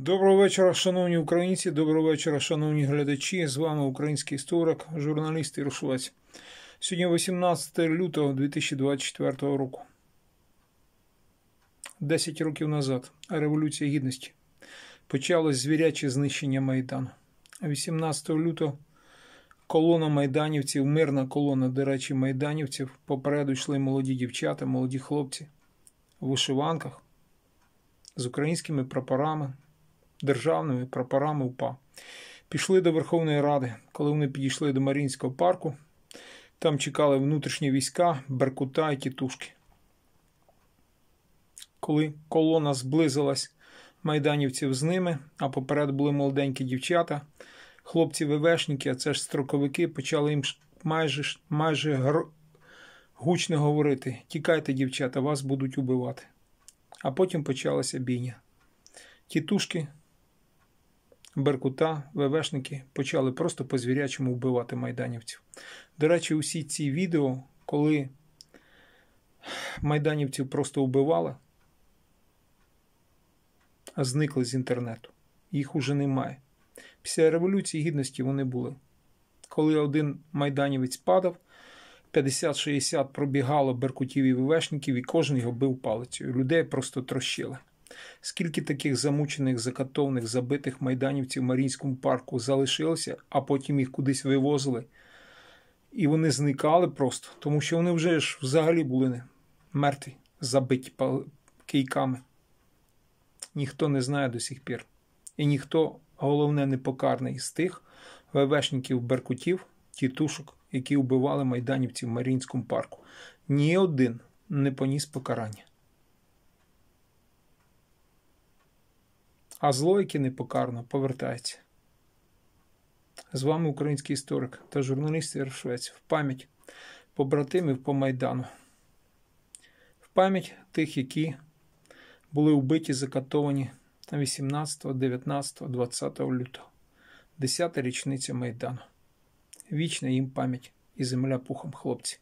Доброго вечора, шановні українці, доброго вечора, шановні глядачі. З вами український історик, журналіст і Рушовець. Сьогодні 18 лютого 2024 року. 10 років назад Революція Гідності. Почалось звіряче знищення Майдану. 18 лютого колона майданівців, мирна колона, до речі, майданівців. Попереду йшли молоді дівчата, молоді хлопці в вишиванках з українськими прапорами державними прапорами УПА. Пішли до Верховної Ради, коли вони підійшли до Марінського парку. Там чекали внутрішні війська, Беркута і тітушки. Коли колона зблизилась майданівців з ними, а поперед були молоденькі дівчата, хлопці ВВшники, а це ж строковики, почали їм майже майже гр... гучно говорити: Тікайте, дівчата, вас будуть убивати. А потім почалася бійня. Тітушки Беркута, ВВшники почали просто по звірячому вбивати майданівців. До речі, усі ці відео, коли майданівців просто вбивали, зникли з інтернету. Їх уже немає. Після Революції Гідності вони були. Коли один майданівець падав, 50-60 пробігало беркутів і ВВшників, і кожен його бив палицею. Людей просто трощили. Скільки таких замучених, закатованих, забитих майданівців в Марінському парку залишилося, а потім їх кудись вивозили. І вони зникали просто, тому що вони вже ж взагалі були мертві, забиті кийками. Ніхто не знає до сих пір. І ніхто, головне, не покарний з тих ВВшників Беркутів, тітушок, які вбивали майданівців в Марінському парку. Ні один не поніс покарання. А зло, яке непокарно, повертається. З вами український історик та журналіст Єршвець в пам'ять побратимів по Майдану, в пам'ять тих, які були вбиті, закатовані 18, 19, 20 лютого, 10 річниця Майдану. Вічна їм пам'ять і земля пухом хлопці.